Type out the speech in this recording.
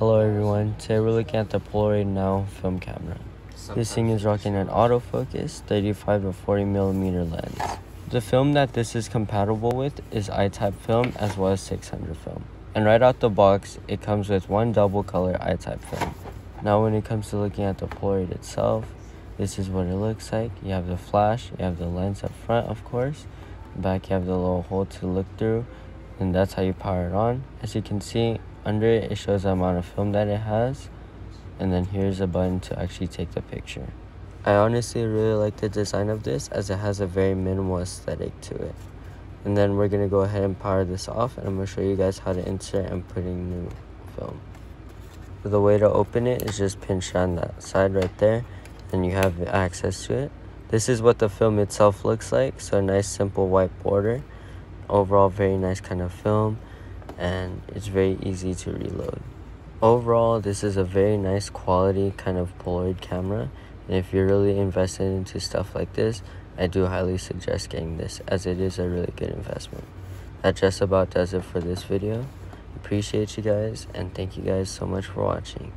Hello everyone, today we're looking at the Polaroid Now film camera. This thing is rocking an autofocus 35 to 40 millimeter lens. The film that this is compatible with is I-type film as well as 600 film. And right out the box, it comes with one double color I-type film. Now when it comes to looking at the Polaroid itself, this is what it looks like. You have the flash, you have the lens up front of course, back you have the little hole to look through, and that's how you power it on. As you can see, under it, it shows the amount of film that it has. And then here's a button to actually take the picture. I honestly really like the design of this as it has a very minimal aesthetic to it. And then we're going to go ahead and power this off and I'm going to show you guys how to insert and put in new film. The way to open it is just pinch on that side right there and you have access to it. This is what the film itself looks like. So a nice simple white border. Overall very nice kind of film and it's very easy to reload. Overall, this is a very nice quality kind of Polaroid camera. And if you're really invested into stuff like this, I do highly suggest getting this as it is a really good investment. That just about does it for this video. Appreciate you guys and thank you guys so much for watching.